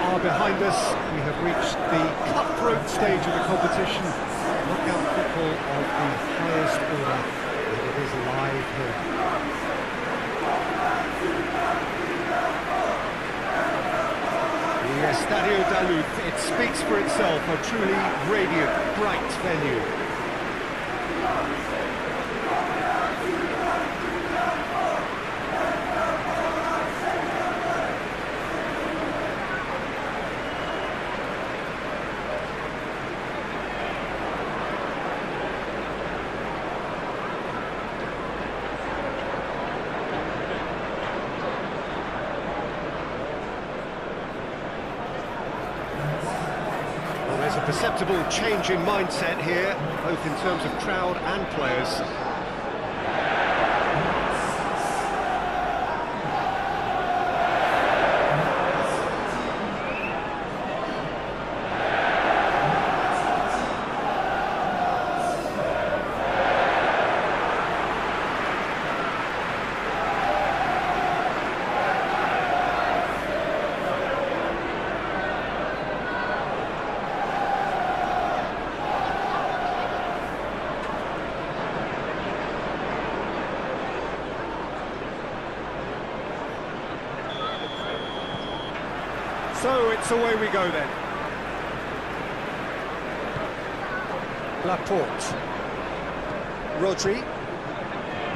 are behind us. We have reached the cutthroat stage of the competition. Knockout football of the highest order, and it is live here. The Estadio da Luz, it speaks for itself, a truly radiant, bright venue. Perceptible change in mindset here, both in terms of crowd and players. It's away we go then. Laporte. Rodri.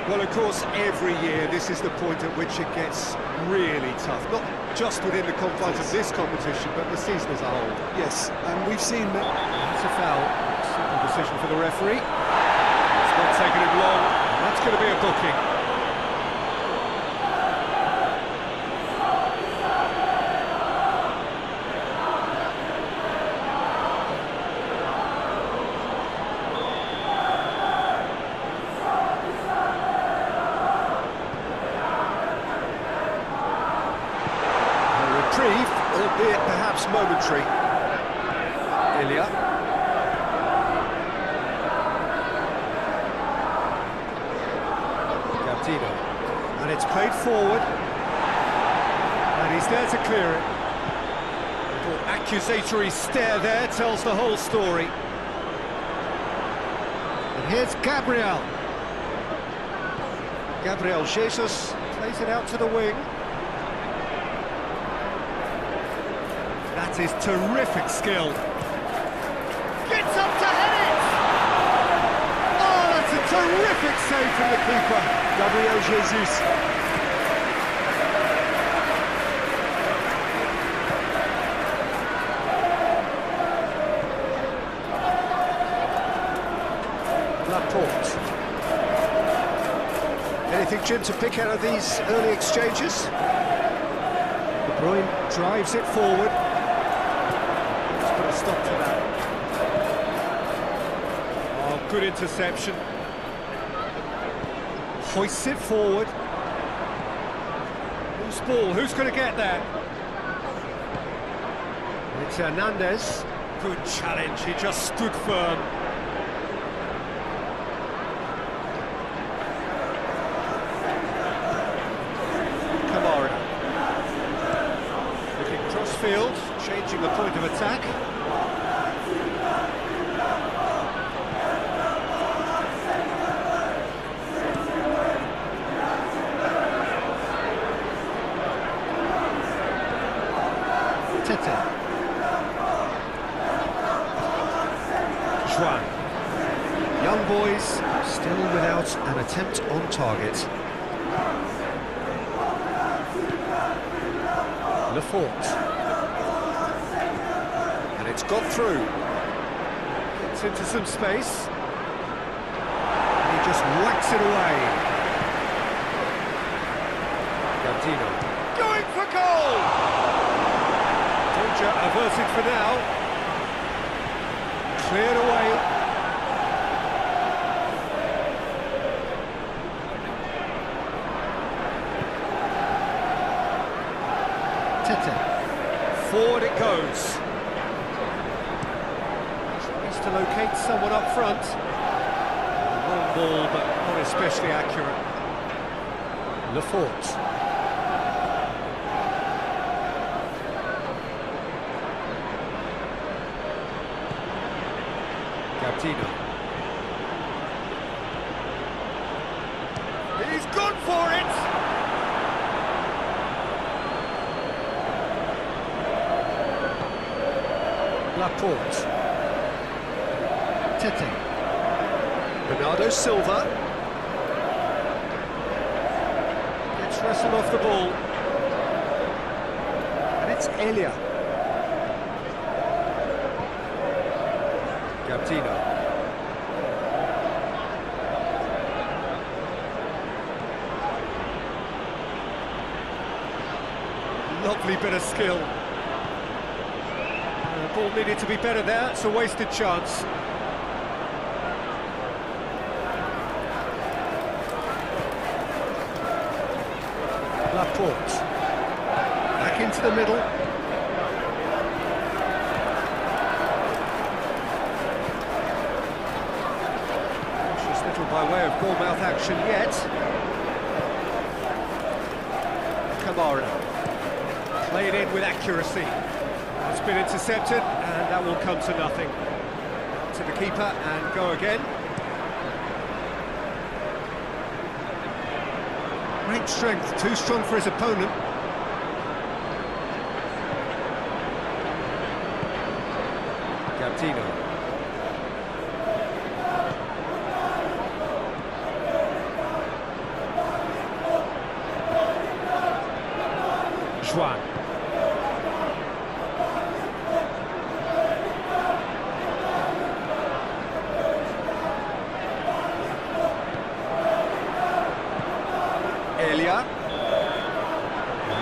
Well, of course, every year this is the point at which it gets really tough. Not just within the confines of this competition, but the season as a whole. Yes, and we've seen that It's a foul. Simple decision for the referee. It's not taking him long. That's going to be a booking. Momentary. Ilya. Gardino. And it's played forward. And he's there to clear it. Accusatory stare there tells the whole story. And here's Gabriel. Gabriel Jesus plays it out to the wing. That is terrific skill. Gets up to head it! Oh, that's a terrific save from the keeper, Gabriel Jesus. Laporte. Anything, Jim, to pick out of these early exchanges? De Bruyne drives it forward. Let's put a stop to that. Oh, good interception. Hoists it forward. Who's ball? Who's going to get there? It's Hernandez. Good challenge. He just stood firm. Kamara. Looking crossfield, changing the point of attack. Tete. Juan. Young boys still without an attempt on target. Lefort. And it's got through. Gets into some space. And he just whacks it away. Gardino. Going for goal! Danger averted for now. Cleared away. Forward it goes. Tries to locate someone up front. Long ball, but not especially accurate. Lefort. Gabtino. Laporte. Tete. Bernardo Silva. Gets wrestled off the ball. And it's Elia. Gabdino. Lovely bit of skill. Ball needed to be better there, it's a wasted chance. Laporte. Back into the middle. Just little by way of ball-mouth action yet. Kamara. Played in with accuracy. It's been intercepted, and that will come to nothing. To the keeper, and go again. Great strength, too strong for his opponent. Gabdino. Juan. Elia.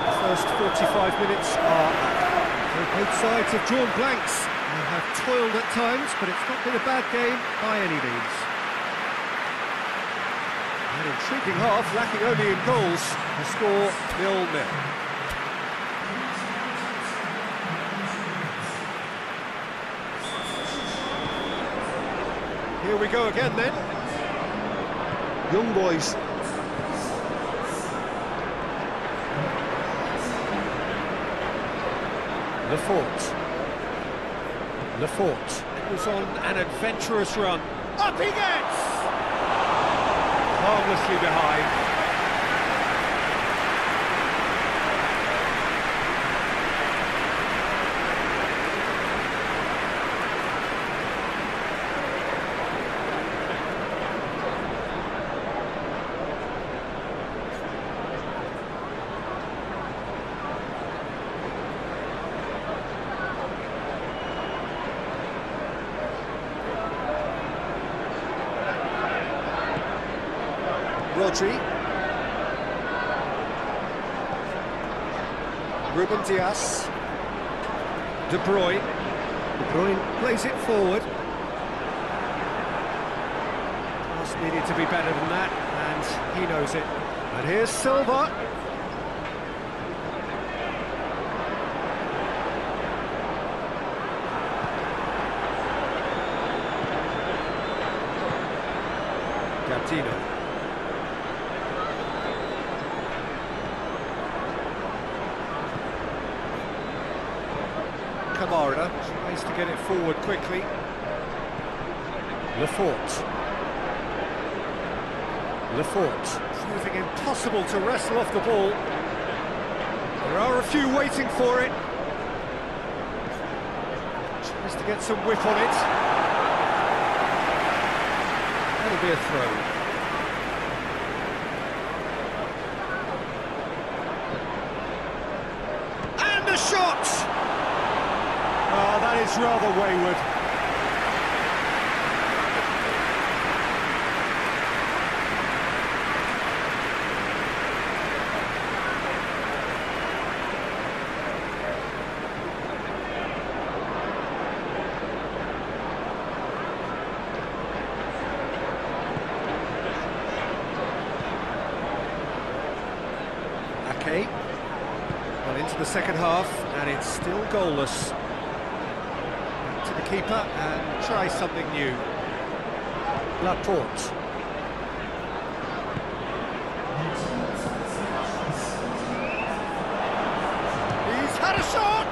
The first 45 minutes are up. Both sides have drawn blanks and have toiled at times, but it's not been a bad game by any means. An intriguing half, lacking only in goals. The score nil-nil. Here we go again then. Young boys. Lefort. Lefort was on an adventurous run. Up he gets! Harmlessly behind. Rodri. Ruben Dias. De Bruyne. De Bruyne plays it forward. Pass needed to be better than that, and he knows it. And here's Silva. Gabdino. Kamara tries to get it forward quickly. Lefort. Lefort. Proving impossible to wrestle off the ball. There are a few waiting for it. Tries to get some whip on it. That'll be a throw. And a shot! Oh, that is rather wayward. Ake. Well, into the second half, and it's still goalless. And try something new. Laporte. He's had a shot!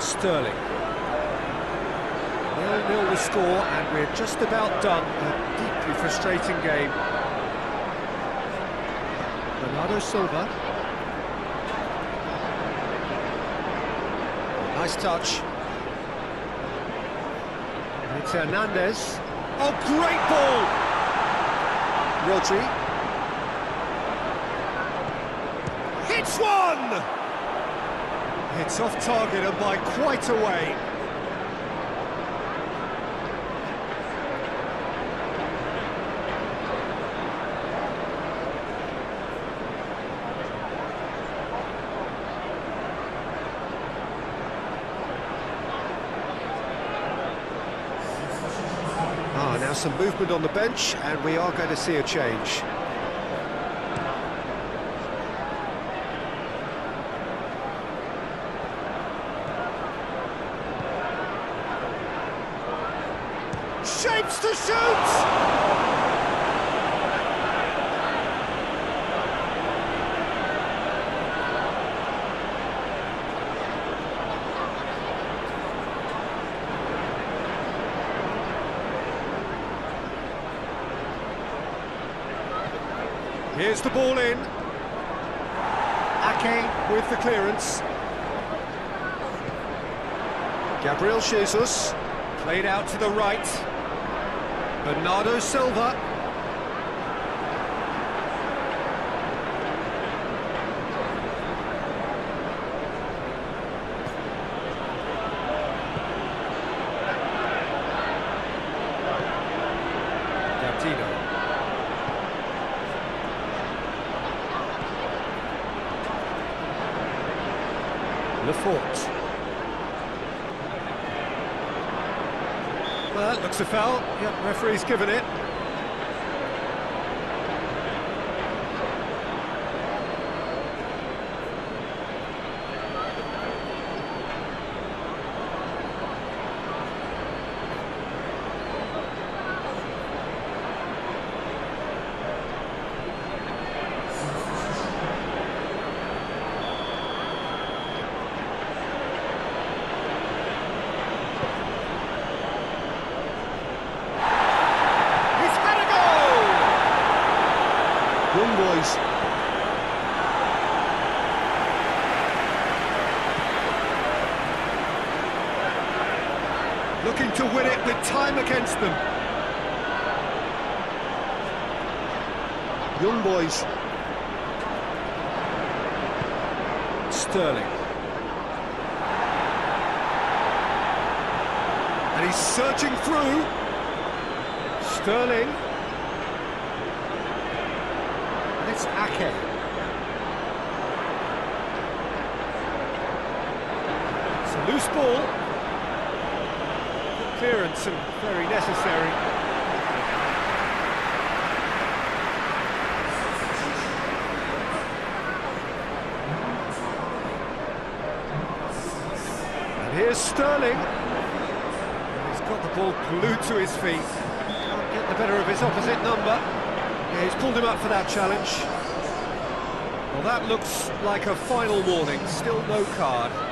Sterling. Nil-nil the score, and we're just about done. A deeply frustrating game. Bernardo Silva. Nice touch. It's Hernandez. Oh, great ball! Rodri. Hits one! It's off target and by quite a way. Ah, now some movement on the bench, and we are going to see a change. Here's the ball in. Ake with the clearance. Gabriel Jesus played out to the right. Bernardo Silva. Lefort. Well, that looks a foul. Yep, referee's given it. He's had a goal! Young boys. Looking to win it with time against them. Young boys. Sterling. And he's searching through. Sterling. And it's Ake. It's a loose ball. Clearance and very necessary. And here's Sterling. He's got the ball glued to his feet. Can't get the better of his opposite number. Yeah, he's pulled him up for that challenge. Well, that looks like a final warning. Still no card.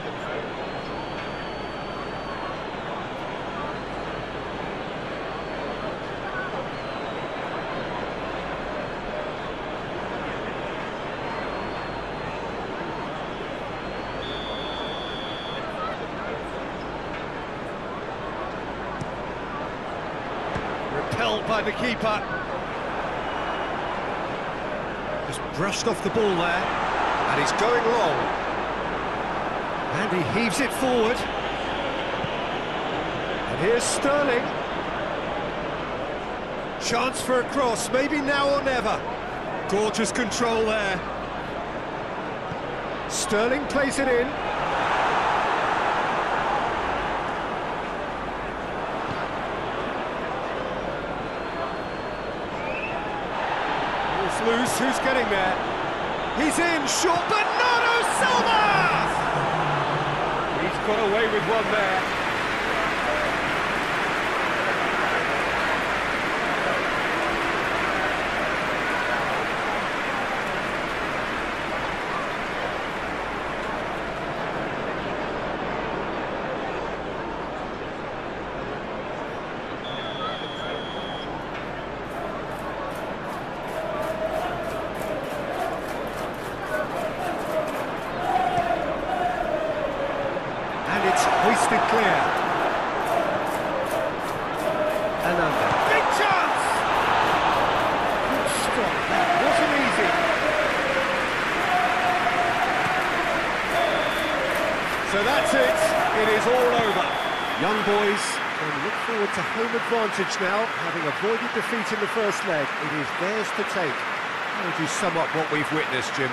Repelled by the keeper. Just brushed off the ball there. And he's going long. And he heaves it forward. And here's Sterling. Chance for a cross, maybe now or never. Gorgeous control there. Sterling plays it in. It's loose, who's getting there? He's in, short, Bernardo Silva! He's got away with one there. blasted clear. Ananda. Big chance! Good stop, that wasn't easy. So that's it, it is all over. Young boys can look forward to home advantage now, having avoided defeat in the first leg. It is theirs to take. How would you sum up what we've witnessed, Jim?